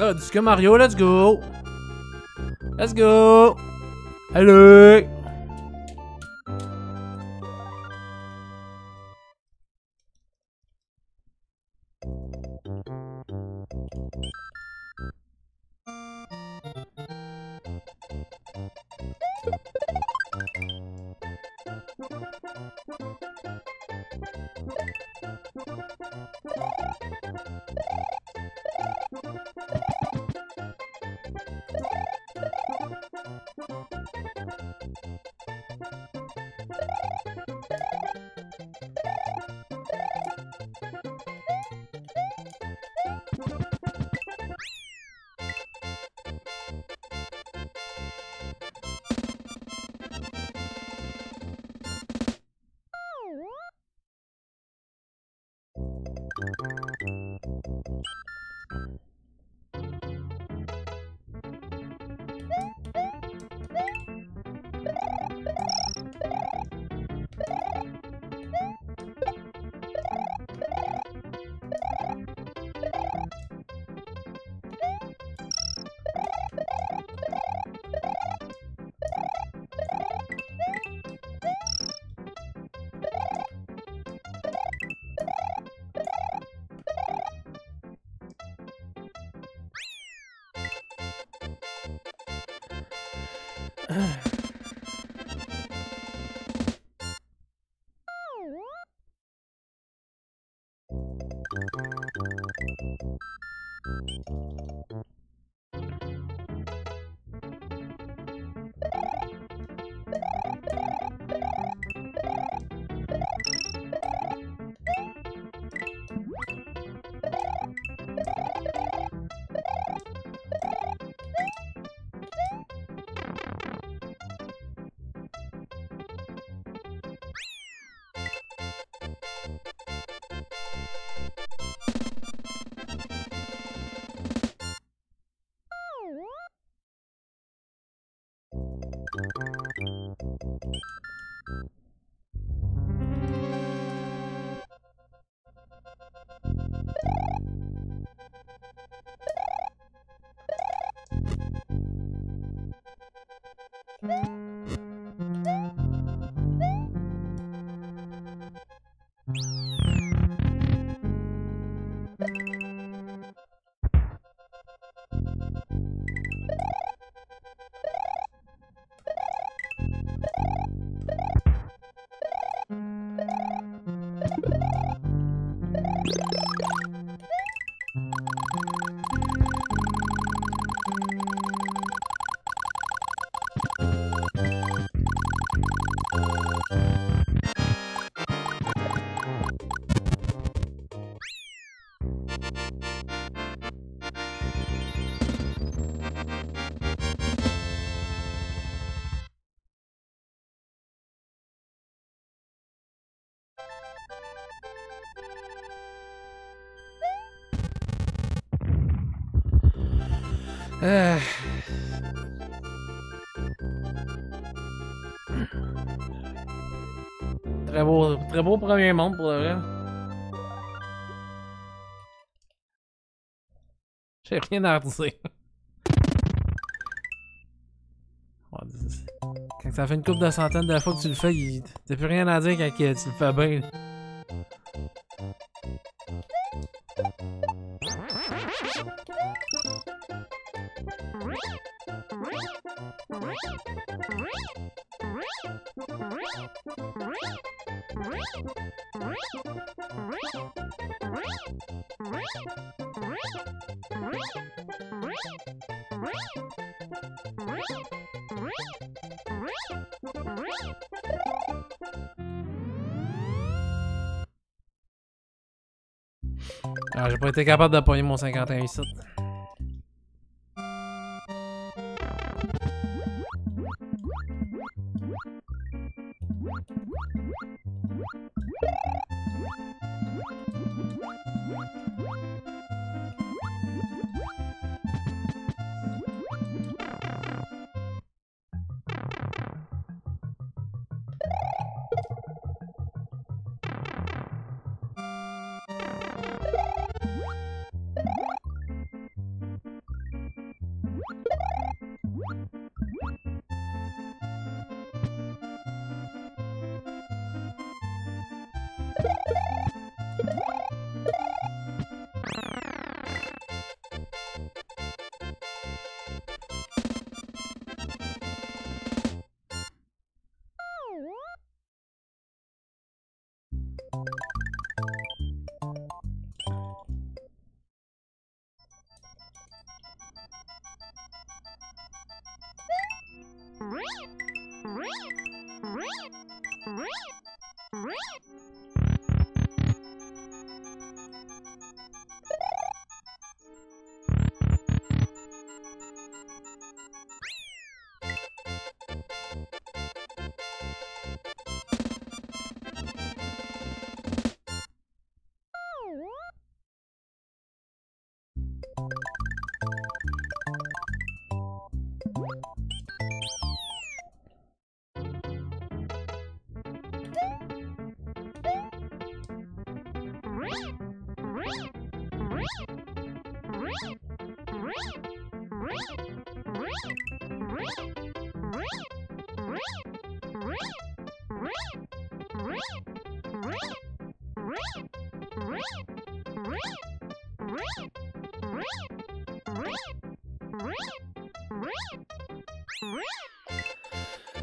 Du Super Mario, let's go! Let's go! Allez! Beau, très beau premier monde pour le vrai. J'ai rien à redire. Quand ça fait une couple de centaines de fois que tu le fais, t'as plus rien à dire quand tu le fais bien. Pas été capable de pogner mon 51 ici.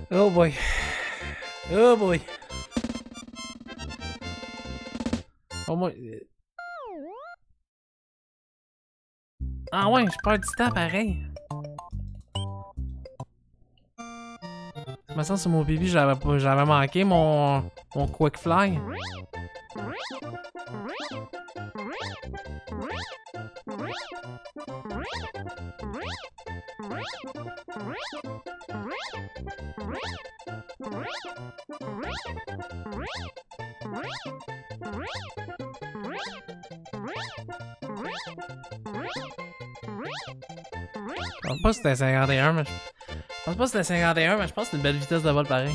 Oh boy. Oh boy. Moins. euh. Ah ouais, je perds du temps pareil. Me sens sur mon baby, j'avais manqué mon mon quick fly. Je pense pas que c'était 51, mais. Je pense pas que c'était 51, mais je pense que c'est une belle vitesse de vol pareil.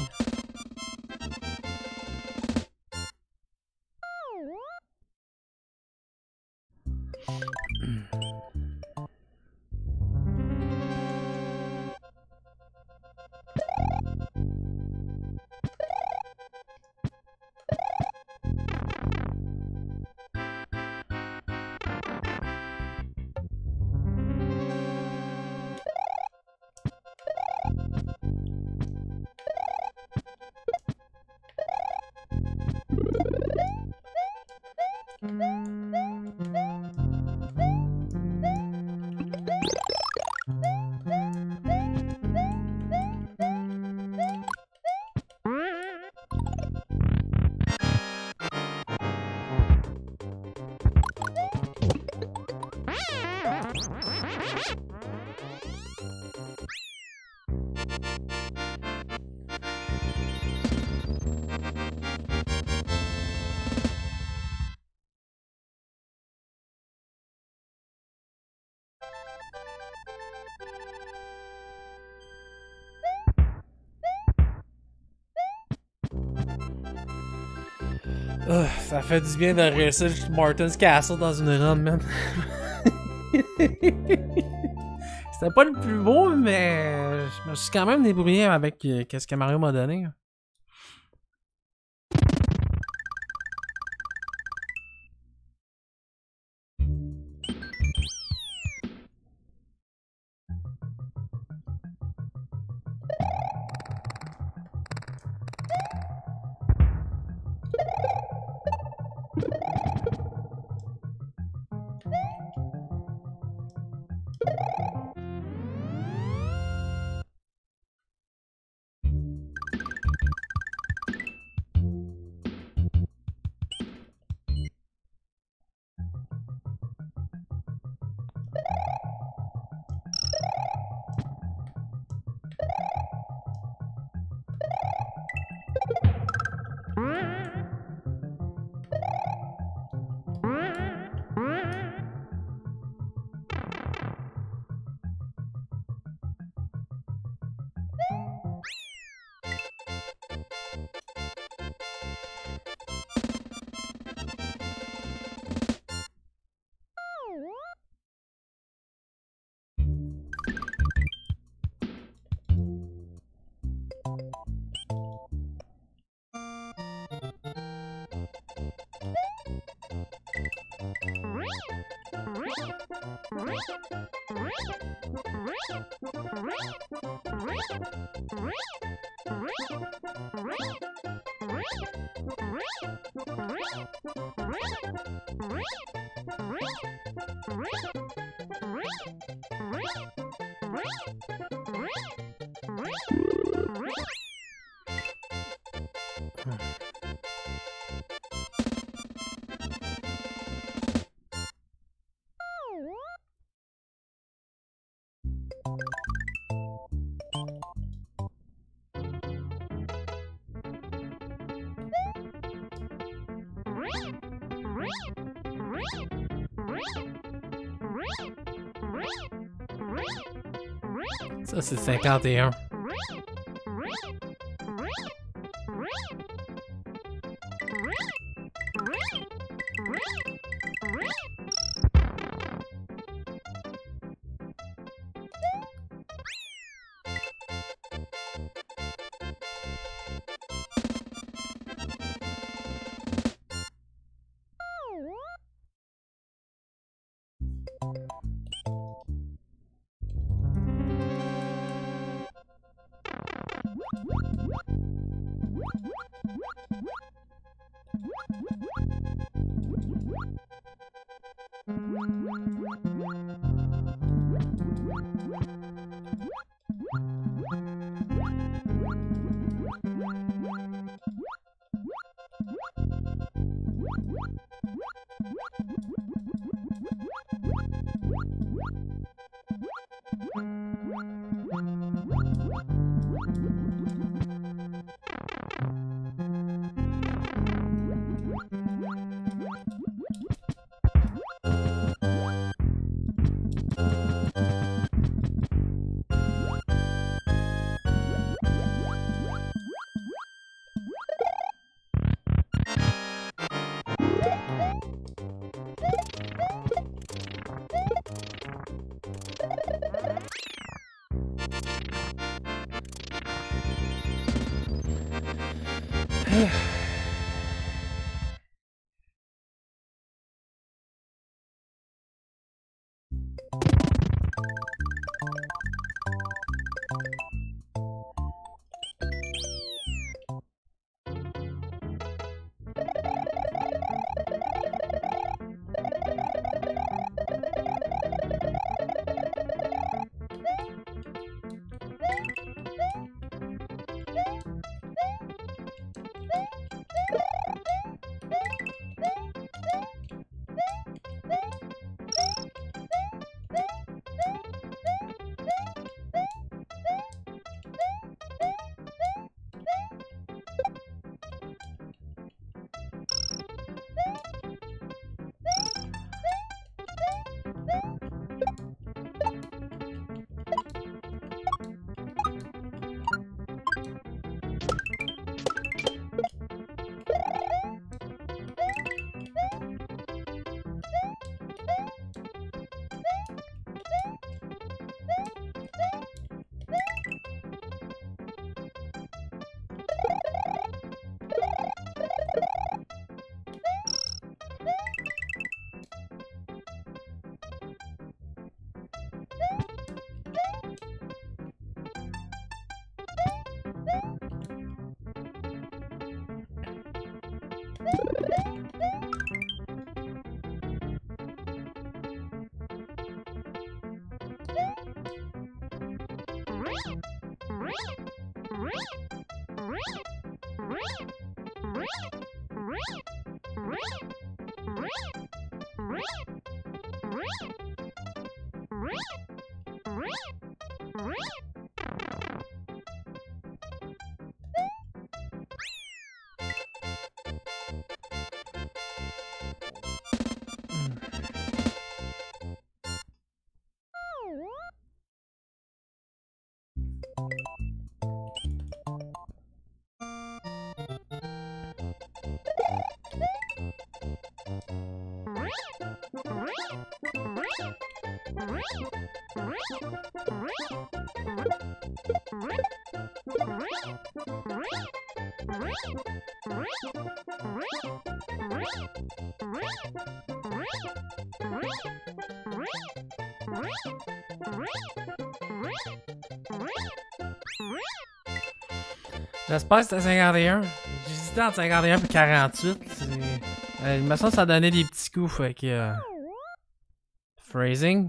Ça fait du bien de réussir Martin's Castle dans une run, man. C'était pas le plus beau, mais je me suis quand même débrouillé avec euh, qu'est-ce que Mario m'a donné. Ring! Ça, c'est What? 51. J'espère que c'était 51. J'hésitais entre 51 et 48. Euh, il me semble que ça donnait des petits coups, fait que... Euh... Phrasing.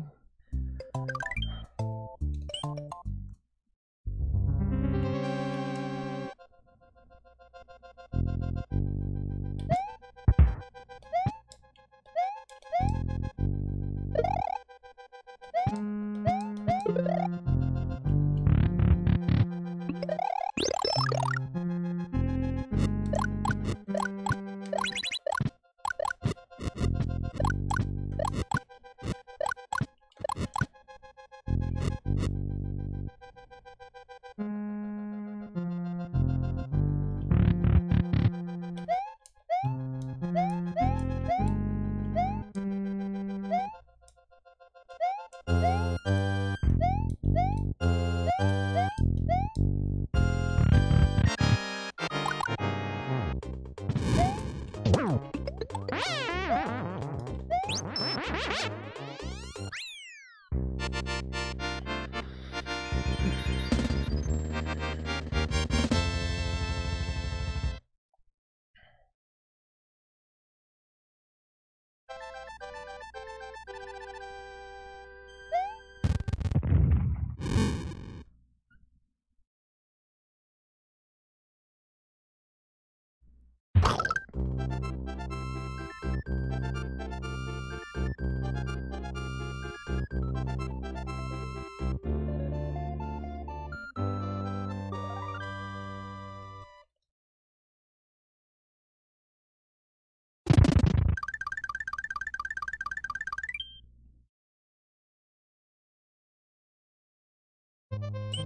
you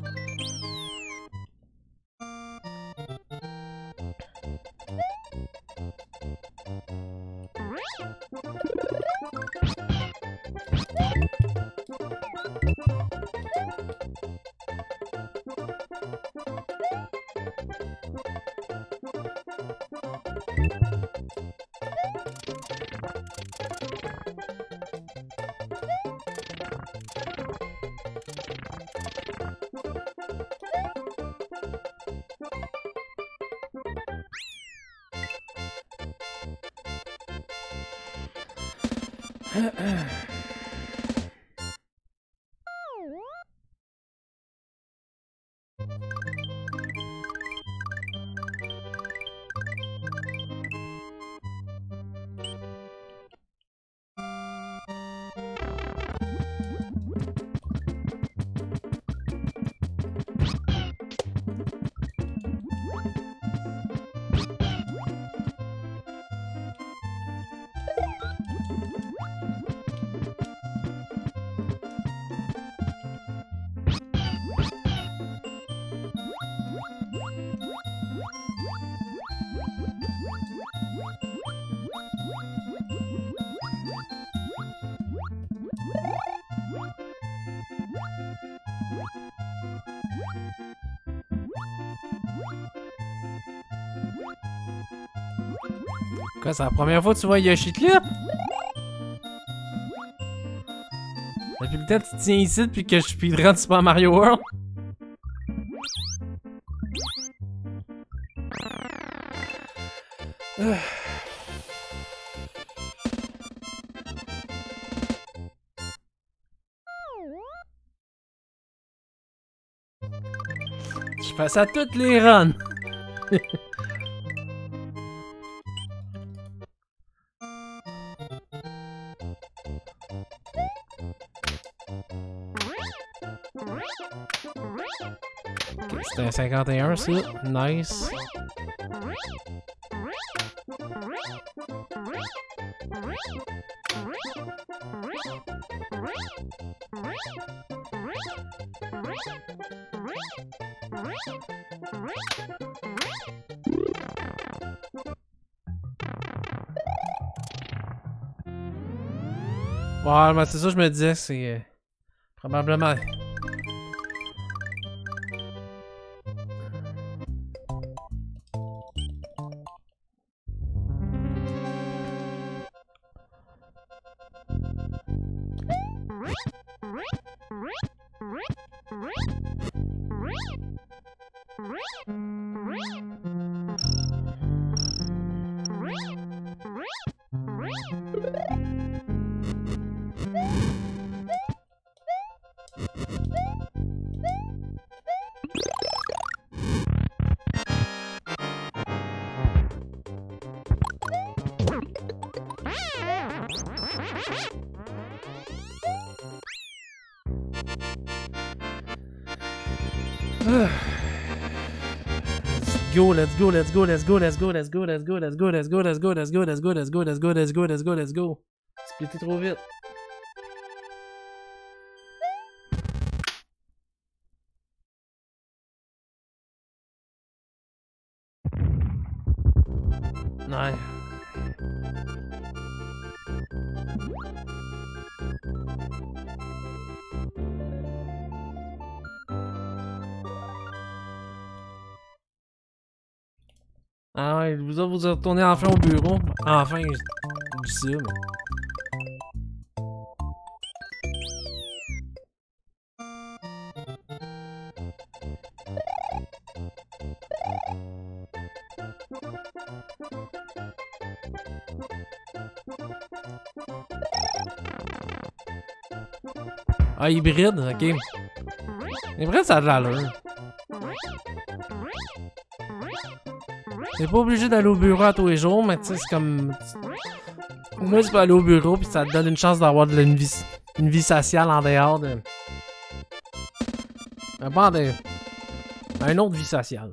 Ahem. Quoi, c'est la première fois que tu vois Yoshi Clip? Depuis le temps que tu tiens ici depuis que je suis de Super Mario World? Je ça à toutes les runs! C'était un 51, ça. Nice. Ouais, mais c'est ça que je me disais, c'est euh, probablement go, let's go, let's go, let's go, let's go, let's go, let's go, let's go, let's go, let's go, let's go, let's go, let's go, let's go, let's go, let's go. Splitter trop vite. Ouais. Ah ouais, vous vous retournez enfin au bureau. Enfin, je mais... Ah, hybride, ok. Hybride, ça a de l'allure. T'es pas obligé d'aller au bureau à tous les jours, mais tu sais, c'est comme... Moi, tu peux aller au bureau, puis ça te donne une chance d'avoir une vie, une vie sociale en dehors de... Un pas en dehors. Un autre vie sociale.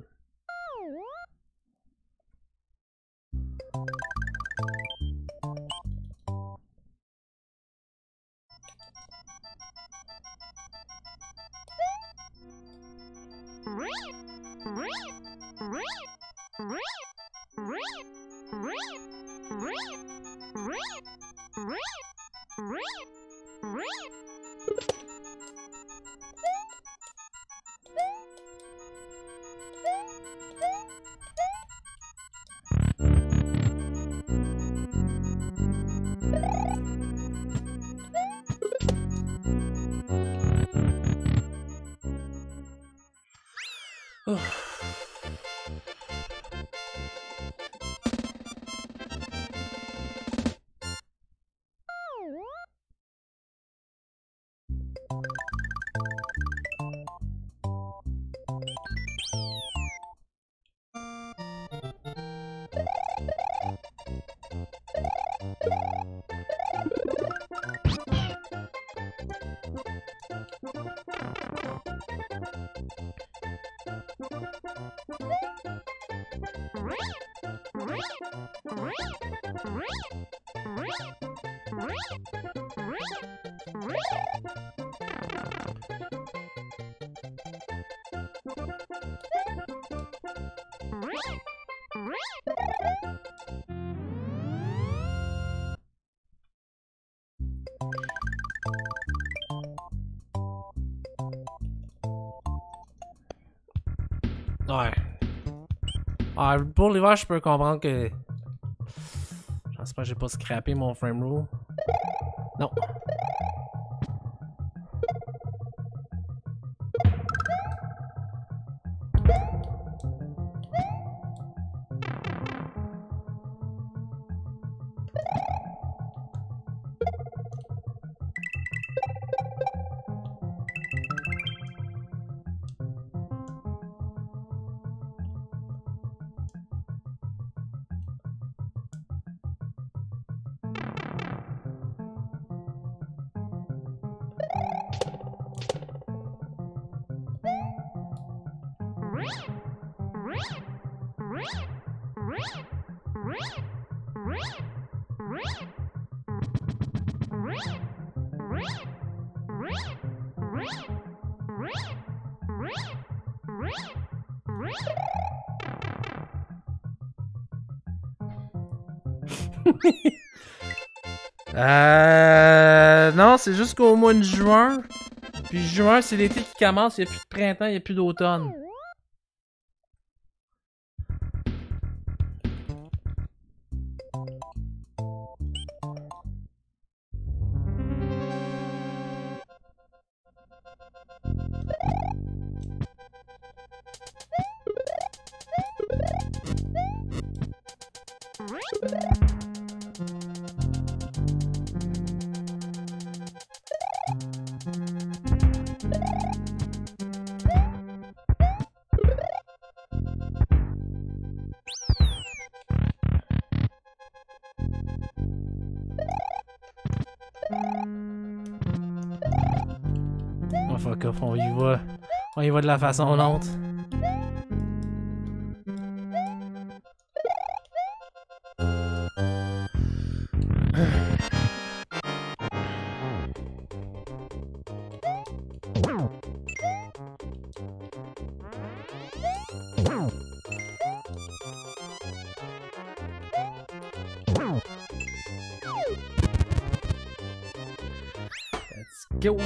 Ouais. Ah, pour l'hiver, je peux comprendre que... J'espère que j'ai pas scrappé mon frame rule. Non. euh... Non, c'est jusqu'au mois de juin. Puis juin, c'est l'été qui commence. Il n'y a plus de printemps, il n'y a plus d'automne. De la façon lente. Let's go.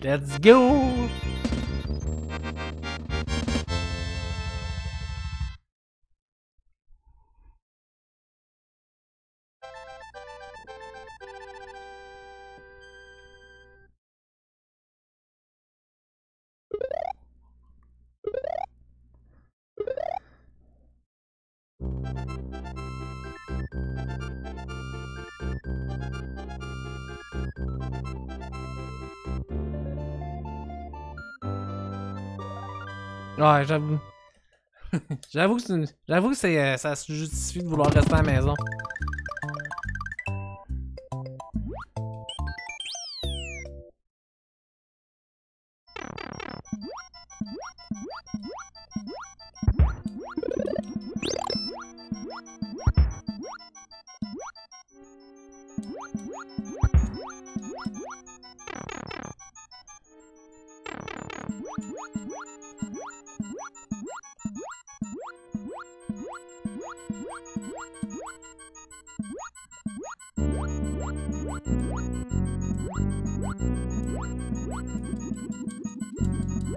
Let's go. Ouais, j'avoue. j'avoue que j'avoue que c'est euh, ça se justifie de vouloir rester à la maison.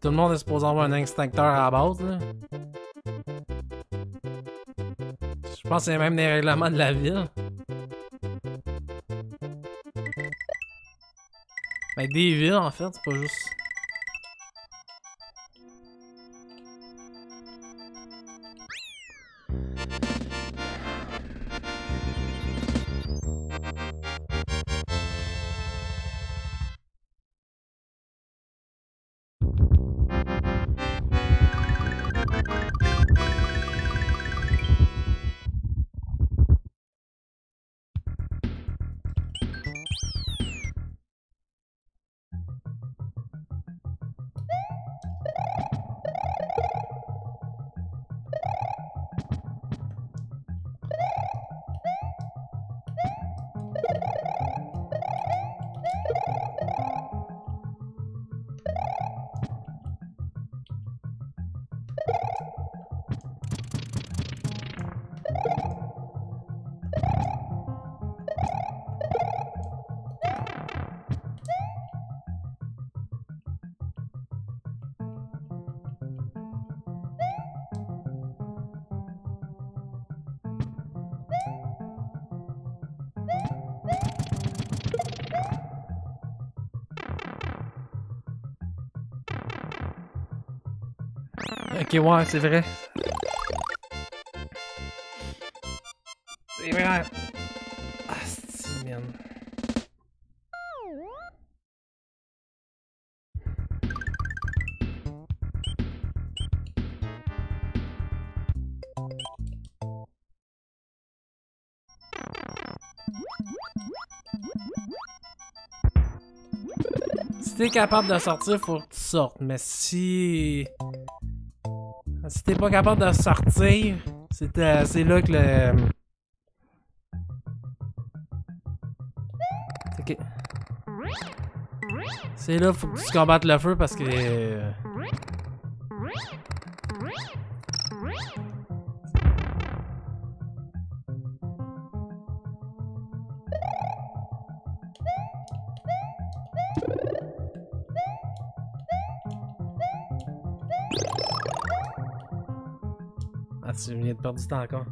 tout le monde est supposé avoir un instincteur à la base. Je pense que c'est même des règlements de la ville. Ben, des villes, en fait, c'est pas juste... Ok, ouais, c'est vrai. C'est vrai. Ah, c'est man. Si t'es capable de sortir, faut que tu sortes. Mais si... Si t'es pas capable de sortir, c'est euh, là que le... C'est là faut que tu combattes le feu parce que... euh, Tu viens de perdre du temps encore.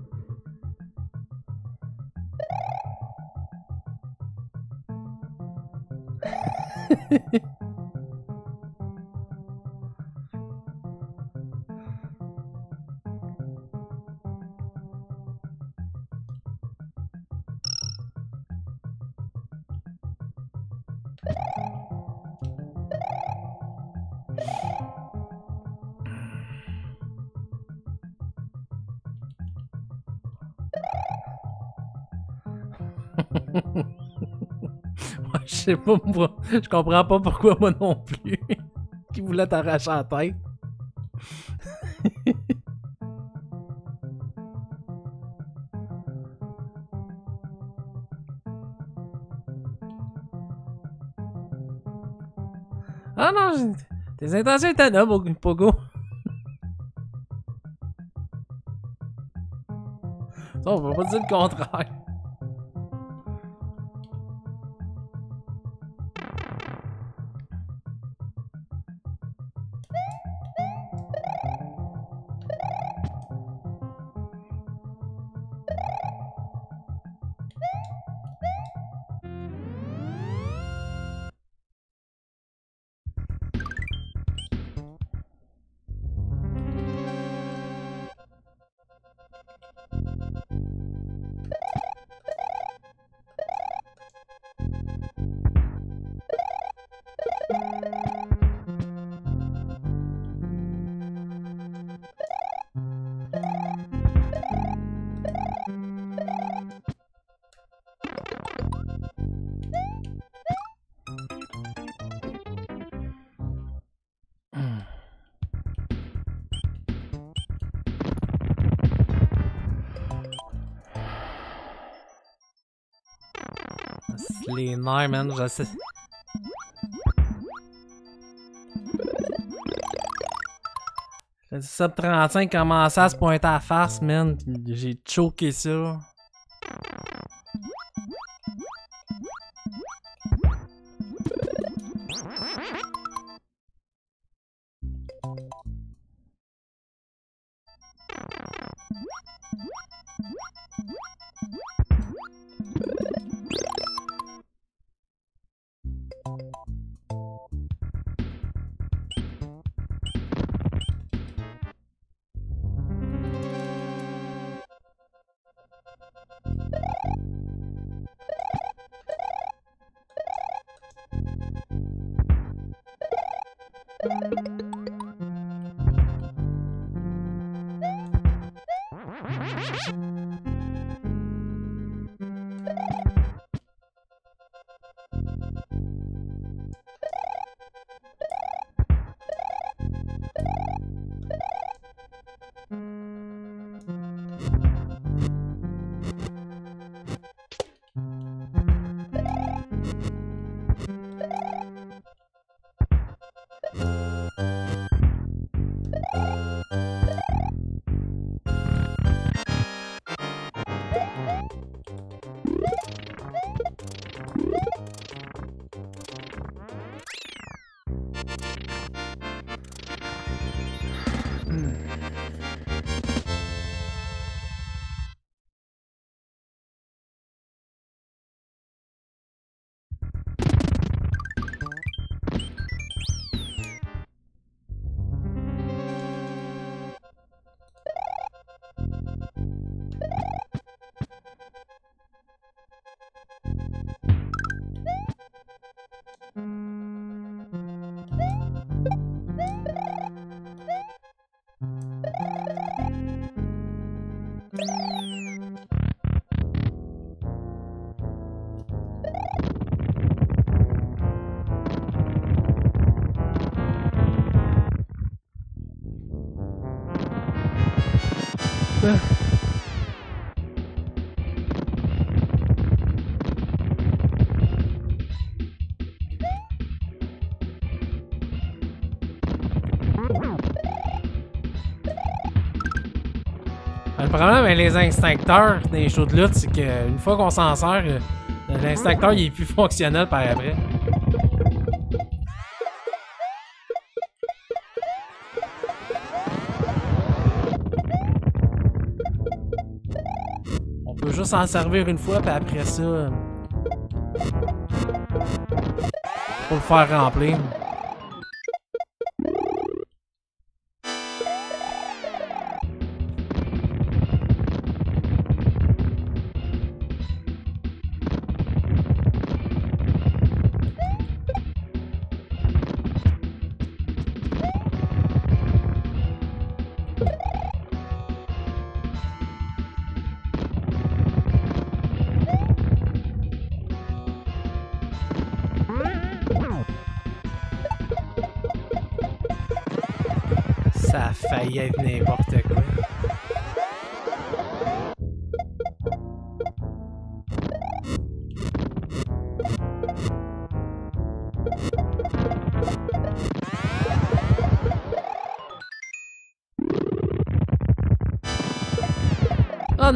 Je comprends pas pourquoi moi non plus. Qui voulait t'arracher la tête. ah non, tes intentions étaient là, Pogo. Ça, on peut pas dire le contraire. Les nerfs, man, je sais. Le sub 35 commençait à se pointer à la face, man. J'ai choqué ça. Problème avec les instincteurs des shows de lutte, c'est qu'une fois qu'on s'en sert, euh, l'instincteur il est plus fonctionnel par après. On peut juste s'en servir une fois, puis après ça... Pour le faire remplir.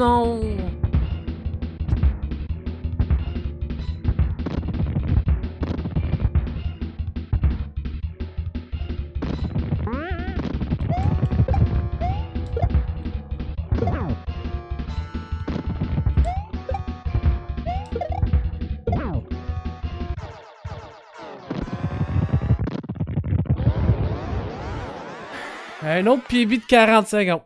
Non! Un autre PB de 40 secondes.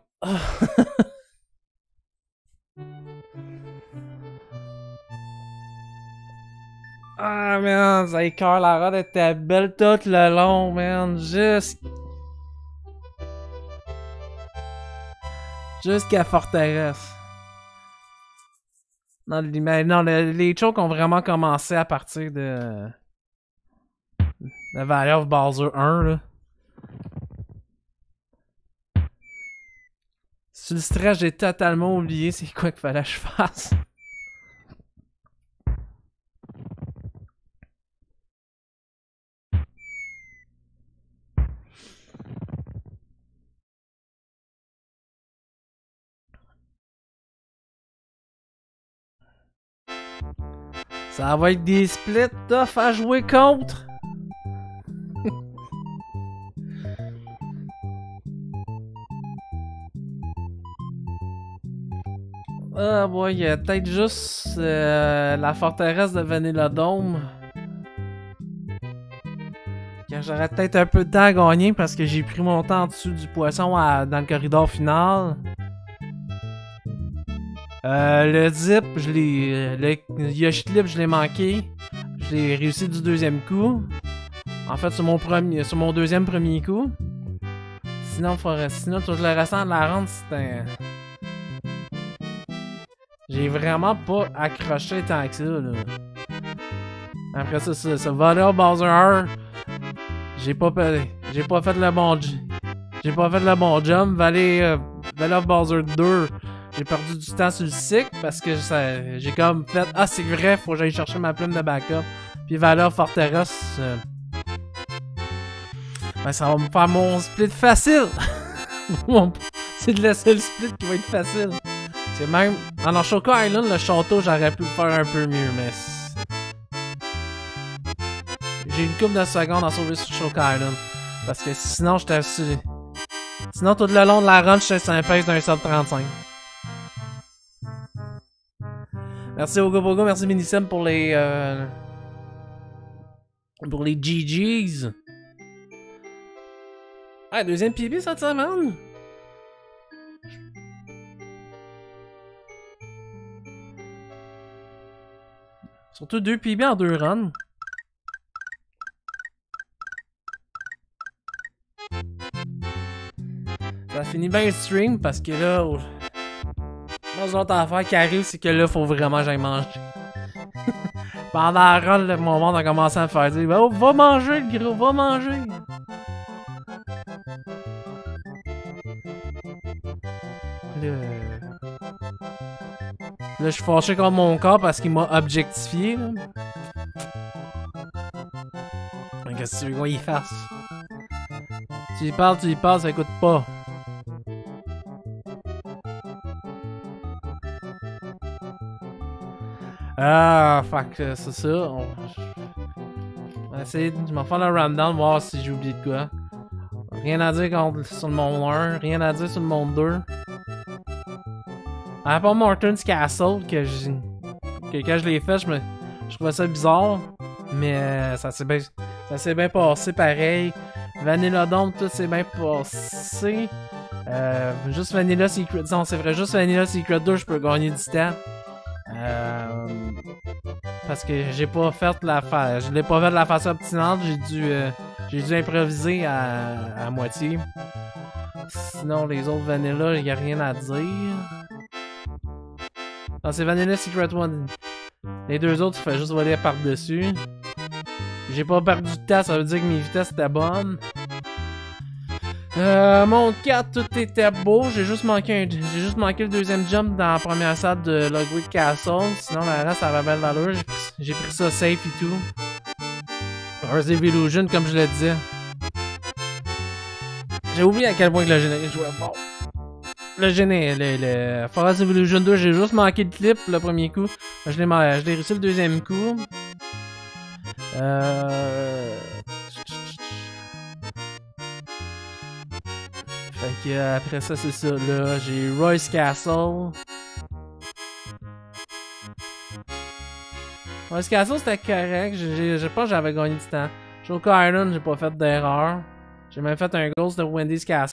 Man, la rade était belle tout le long, man. Juste. Jusqu'à Forteresse. Non, non, le- les chokes ont vraiment commencé à partir de. de Valley of Bowser 1, là. Sur le stress, j'ai totalement oublié c'est quoi qu'il fallait que je fasse. Ça va être des splits tough à jouer contre. Ah boy, il y a peut-être juste euh, la forteresse de Vanilladome. Quand j'aurais peut-être un peu de temps à gagner parce que j'ai pris mon temps en dessous du poisson dans le corridor final. Euh, le zip, je l'ai. Le Yoshi Clip, je l'ai manqué. Je l'ai réussi du deuxième coup. En fait, sur mon, deuxième premier coup. Sinon, faudrait- sinon tout le restant de la ronde, c'était. J'ai vraiment pas accroché tant que ça, là. Après ça, ça, ça Valor Bowser 1, j'ai pas, j'ai pas fait le bon J'ai pas fait le bon jump. Valley, euh, Bowser 2, j'ai perdu du temps sur le cycle parce que j'ai comme fait Ah, c'est vrai, faut que j'aille chercher ma plume de backup. Puis Valor Fortress, euh, ben, ça va me faire mon split facile. C'est de laisser le split qui va être facile. C'est même. Non, Shoko Island, le château, j'aurais pu le faire un peu mieux, mais. J'ai une couple de secondes à sauver sur Shoko Island. Parce que sinon, j'étais. Sinon, tout le long de la run, j'étais sur un d'un sub 35. Merci Ogo Bogo, merci Minicem pour les. euh, Pour les GG's. Ah, deuxième PB cette semaine? Surtout deux PB en deux runs. Ça finit bien le stream parce que là, au- dans une autre affaire qui arrive, c'est que là, faut vraiment que j'aille manger. Pendant la run, là, mon monde a commencé à me faire dire oh, Va manger, le gros, va manger. Là, je suis fâché contre mon corps parce qu'il m'a objectifié. Qu'est-ce que tu veux qu'il fasse? Tu y parles, tu y parles, ça écoute pas. Ah, fuck, euh, c'est ça. On... va essayer je vais faire le rundown, voir si j'ai oublié de quoi. Rien à dire contre, sur le monde 1, rien à dire sur le monde 2. À part Morton's Castle, que, j'ai- que quand je l'ai fait, je, me... je trouvais ça bizarre. Mais euh, ça s'est bien bien passé pareil. Vanilla Dome, tout s'est bien passé. Euh, juste Vanilla Secret. Non, c'est vrai, juste Vanilla Secret 2, je peux gagner du temps. Euh, parce que j'ai pas fait la fa... Je l'ai pas fait de la façon obstinante, j'ai dû. euh, j'ai dû improviser à, moitié. Sinon, les autres Vanilla, il a rien à dire. Non, c'est Vanilla Secret One. Les deux autres, il fait juste voler par-dessus. J'ai pas perdu de temps, ça veut dire que mes vitesses étaient bonnes. Euh, mon 4, tout était beau. J'ai juste manqué un, j'ai juste manqué le deuxième jump dans la première salle de Logwick Castle. Sinon, le reste, ça avait belle pris, j'ai pris ça safe et tout. Resident Illusion, comme je le disais. J'ai oublié à quel point que le générique jouait bon. Le générique, le, Forest Evolution 2, j'ai juste manqué le clip le premier coup. Je l'ai ma- je l'ai réussi le deuxième coup. Euh... Fait que euh, après ça, c'est ça là. J'ai Royce Castle. Castle c'était correct. Je pense que j'avais gagné du temps. Joker Island, j'ai pas fait d'erreur. J'ai même fait un ghost de Wendy's Castle.